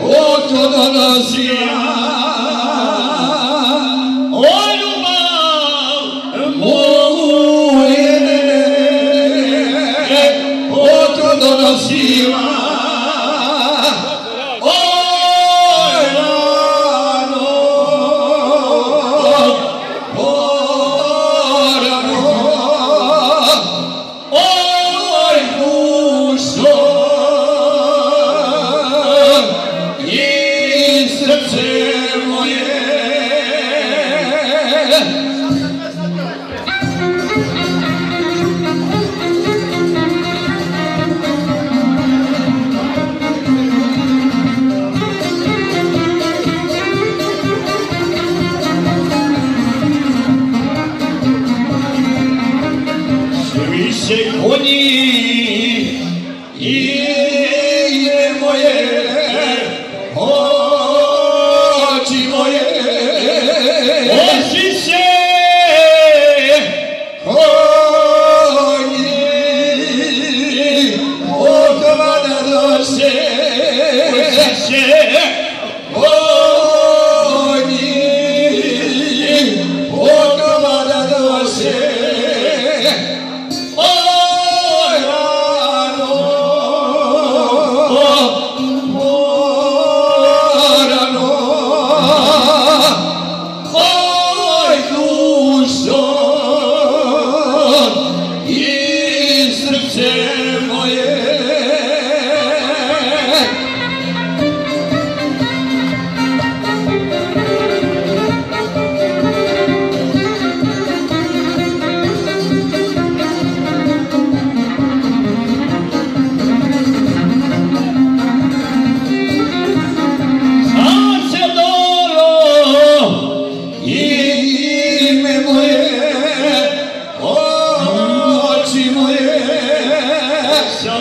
outro do nosso Сегодня и моей share.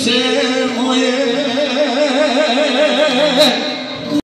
see.